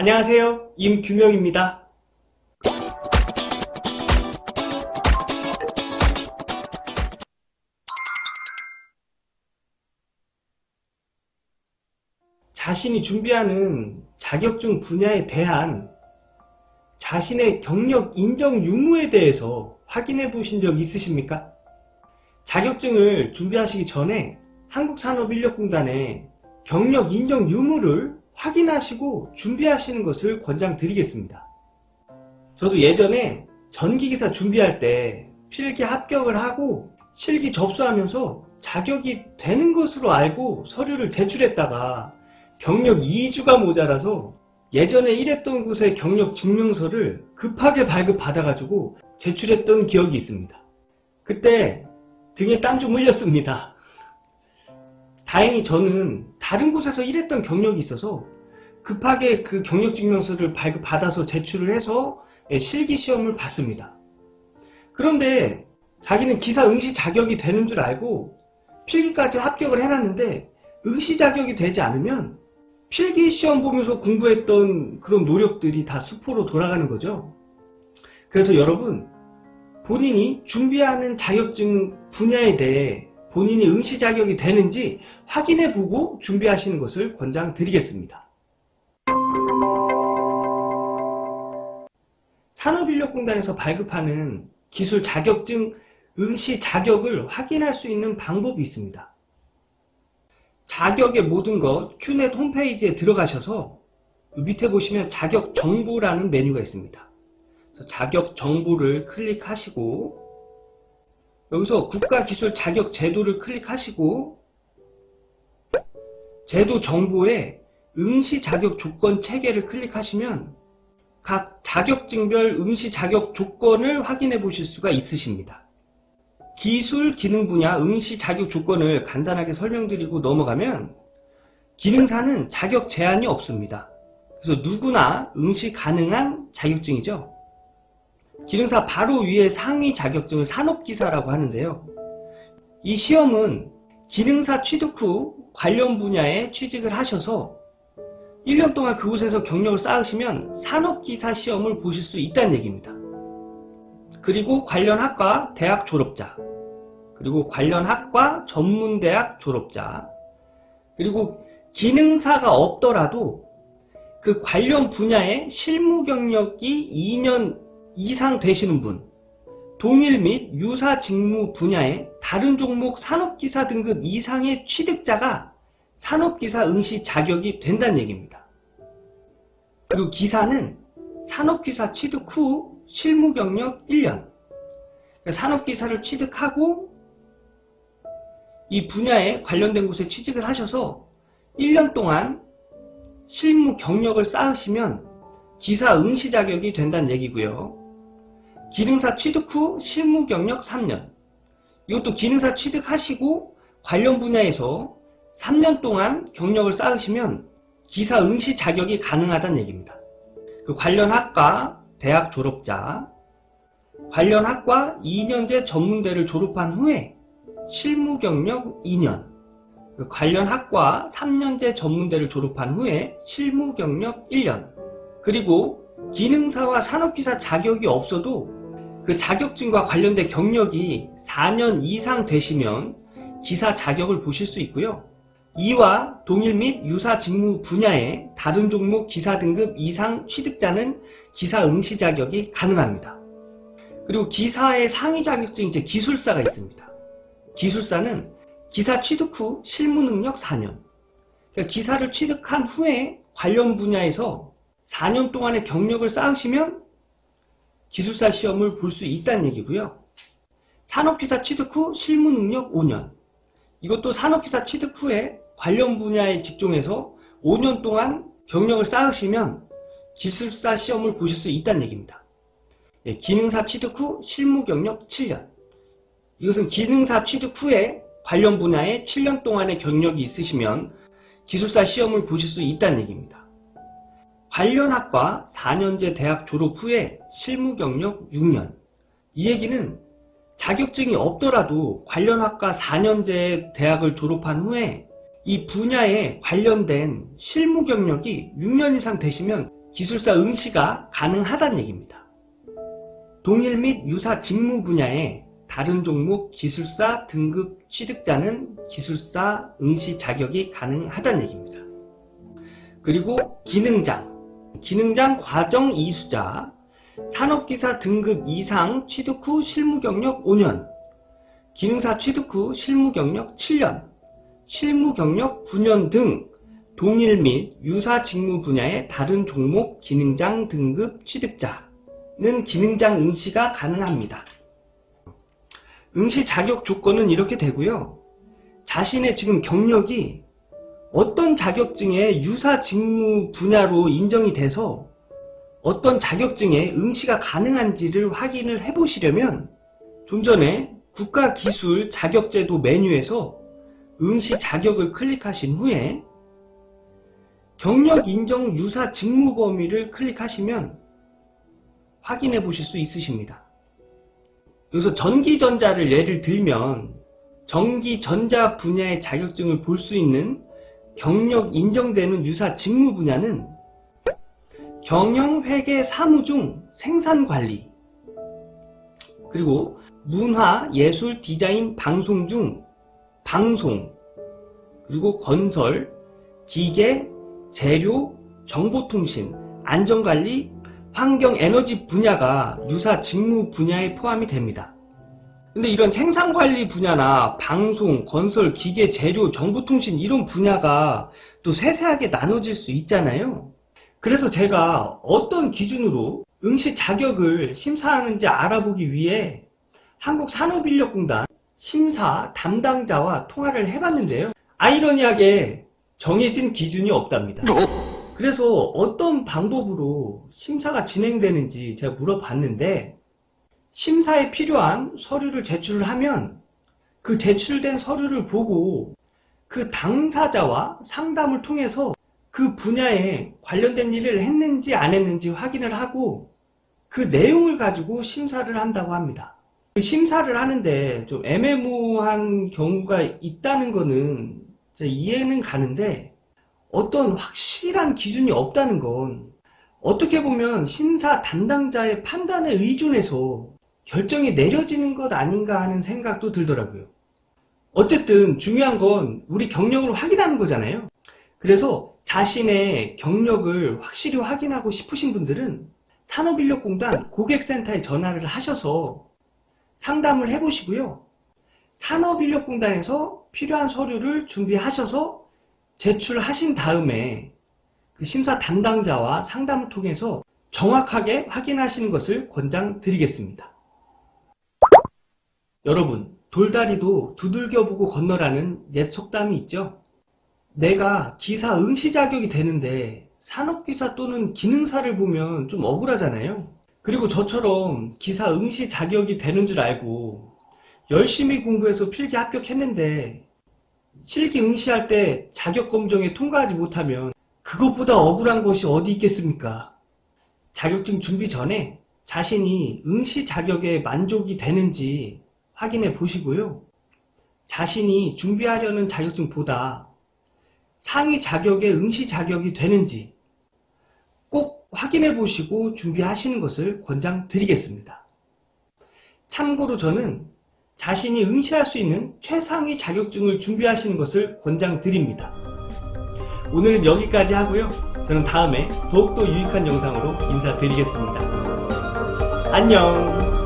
안녕하세요. 임규명입니다. 자신이 준비하는 자격증 분야에 대한 자신의 경력 인정 유무에 대해서 확인해 보신 적 있으십니까? 자격증을 준비하시기 전에 한국산업인력공단의 경력 인정 유무를 확인하시고 준비하시는 것을 권장드리겠습니다. 저도 예전에 전기기사 준비할 때 필기 합격을 하고 실기 접수하면서 자격이 되는 것으로 알고 서류를 제출했다가 경력 2주가 모자라서 예전에 일했던 곳의 경력 증명서를 급하게 발급 받아가지고 제출했던 기억이 있습니다. 그때 등에 땀 좀 흘렸습니다. 다행히 저는 다른 곳에서 일했던 경력이 있어서 급하게 그 경력 증명서를 발급받아서 제출을 해서 실기 시험을 봤습니다. 그런데 자기는 기사 응시 자격이 되는 줄 알고 필기까지 합격을 해놨는데 응시 자격이 되지 않으면 필기 시험 보면서 공부했던 그런 노력들이 다 수포로 돌아가는 거죠. 그래서 여러분 본인이 준비하는 자격증 분야에 대해 본인이 응시 자격이 되는지 확인해 보고 준비하시는 것을 권장드리겠습니다. 산업인력공단에서 발급하는 기술 자격증 응시 자격을 확인할 수 있는 방법이 있습니다. 자격의 모든 것 큐넷 홈페이지에 들어가셔서 밑에 보시면 자격 정보라는 메뉴가 있습니다. 자격 정보를 클릭하시고 여기서 국가기술 자격 제도를 클릭하시고 제도 정보에 응시 자격 조건 체계를 클릭하시면 각 자격증별 응시 자격 조건을 확인해 보실 수가 있으십니다. 기술 기능 분야 응시 자격 조건을 간단하게 설명드리고 넘어가면 기능사는 자격 제한이 없습니다. 그래서 누구나 응시 가능한 자격증이죠. 기능사 바로 위에 상위 자격증을 산업기사라고 하는데요. 이 시험은 기능사 취득 후 관련 분야에 취직을 하셔서 1년 동안 그곳에서 경력을 쌓으시면 산업기사 시험을 보실 수 있다는 얘기입니다. 그리고 관련 학과 대학 졸업자, 그리고 관련 학과 전문대학 졸업자, 그리고 기능사가 없더라도 그 관련 분야의 실무 경력이 2년 이상 되시는 분, 동일 및 유사 직무 분야의 다른 종목 산업기사 등급 이상의 취득자가 산업기사 응시 자격이 된다는 얘기입니다. 그리고 기사는 산업기사 취득 후 실무 경력 1년, 산업기사를 취득하고 이 분야에 관련된 곳에 취직을 하셔서 1년 동안 실무 경력을 쌓으시면 기사 응시 자격이 된다는 얘기고요. 기능사 취득 후 실무 경력 3년. 이것도 기능사 취득하시고 관련 분야에서 3년 동안 경력을 쌓으시면 기사 응시 자격이 가능하다는 얘기입니다. 그 관련 학과 대학 졸업자, 관련 학과 2년제 전문대를 졸업한 후에 실무 경력 2년, 그 관련 학과 3년제 전문대를 졸업한 후에 실무 경력 1년, 그리고 기능사와 산업기사 자격이 없어도 그 자격증과 관련된 경력이 4년 이상 되시면 기사 자격을 보실 수 있고요. 이와 동일 및 유사 직무 분야의 다른 종목 기사 등급 이상 취득자는 기사 응시 자격이 가능합니다. 그리고 기사의 상위 자격증 이제 기술사가 있습니다. 기술사는 기사 취득 후 실무 능력 4년. 그러니까 기사를 취득한 후에 관련 분야에서 4년 동안의 경력을 쌓으시면 기술사 시험을 볼 수 있다는 얘기고요. 산업기사 취득 후 실무 능력 5년. 이것도 산업기사 취득 후에 관련 분야의 직종에서 5년 동안 경력을 쌓으시면 기술사 시험을 보실 수 있다는 얘기입니다. 예, 기능사 취득 후 실무 경력 7년. 이것은 기능사 취득 후에 관련 분야에 7년 동안의 경력이 있으시면 기술사 시험을 보실 수 있다는 얘기입니다. 관련 학과 4년제 대학 졸업 후에 실무 경력 6년. 이 얘기는 자격증이 없더라도 관련 학과 4년제 대학을 졸업한 후에 이 분야에 관련된 실무 경력이 6년 이상 되시면 기술사 응시가 가능하다는 얘기입니다. 동일 및 유사 직무 분야의 다른 종목 기술사 등급 취득자는 기술사 응시 자격이 가능하다는 얘기입니다. 그리고 기능장, 기능장 과정 이수자, 산업기사 등급 이상 취득 후 실무 경력 5년, 기능사 취득 후 실무 경력 7년, 실무 경력 9년 등 동일 및 유사 직무 분야의 다른 종목 기능장 등급 취득자는 기능장 응시가 가능합니다. 응시 자격 조건은 이렇게 되고요. 자신의 지금 경력이 어떤 자격증의 유사 직무 분야로 인정이 돼서 어떤 자격증에 응시가 가능한지를 확인을 해보시려면 좀 전에 국가기술 자격제도 메뉴에서 응시 자격을 클릭하신 후에 경력 인정 유사 직무 범위를 클릭하시면 확인해 보실 수 있으십니다. 여기서 전기전자를 예를 들면 전기전자 분야의 자격증을 볼 수 있는 경력 인정되는 유사 직무 분야는 경영, 회계, 사무 중 생산 관리 그리고 문화, 예술, 디자인, 방송 중 방송 그리고 건설, 기계, 재료, 정보통신, 안전관리, 환경, 에너지 분야가 유사 직무 분야에 포함이 됩니다. 근데 이런 생산관리 분야나 방송, 건설, 기계, 재료, 정보통신 이런 분야가 또 세세하게 나눠질 수 있잖아요. 그래서 제가 어떤 기준으로 응시 자격을 심사하는지 알아보기 위해 한국산업인력공단 심사 담당자와 통화를 해봤는데요. 아이러니하게 정해진 기준이 없답니다. 그래서 어떤 방법으로 심사가 진행되는지 제가 물어봤는데 심사에 필요한 서류를 제출을 하면 그 제출된 서류를 보고 그 당사자와 상담을 통해서 그 분야에 관련된 일을 했는지 안 했는지 확인을 하고 그 내용을 가지고 심사를 한다고 합니다. 그 심사를 하는데 좀 애매모호한 경우가 있다는 거는 이해는 가는데 어떤 확실한 기준이 없다는 건 어떻게 보면 심사 담당자의 판단에 의존해서 결정이 내려지는 것 아닌가 하는 생각도 들더라고요. 어쨌든 중요한 건 우리 경력을 확인하는 거잖아요. 그래서 자신의 경력을 확실히 확인하고 싶으신 분들은 산업인력공단 고객센터에 전화를 하셔서 상담을 해보시고요. 산업인력공단에서 필요한 서류를 준비하셔서 제출하신 다음에 그 심사 담당자와 상담을 통해서 정확하게 확인하시는 것을 권장드리겠습니다. 여러분, 돌다리도 두들겨 보고 건너라는 옛 속담이 있죠? 내가 기사 응시 자격이 되는데 산업기사 또는 기능사를 보면 좀 억울하잖아요. 그리고 저처럼 기사 응시 자격이 되는 줄 알고 열심히 공부해서 필기 합격했는데 실기 응시할 때 자격 검정에 통과하지 못하면 그것보다 억울한 것이 어디 있겠습니까? 자격증 준비 전에 자신이 응시 자격에 만족이 되는지 확인해 보시고요. 자신이 준비하려는 자격증보다 상위 자격의 응시 자격이 되는지 꼭 확인해 보시고 준비하시는 것을 권장드리겠습니다. 참고로 저는 자신이 응시할 수 있는 최상위 자격증을 준비하시는 것을 권장드립니다. 오늘은 여기까지 하고요. 저는 다음에 더욱더 유익한 영상으로 인사드리겠습니다. 안녕!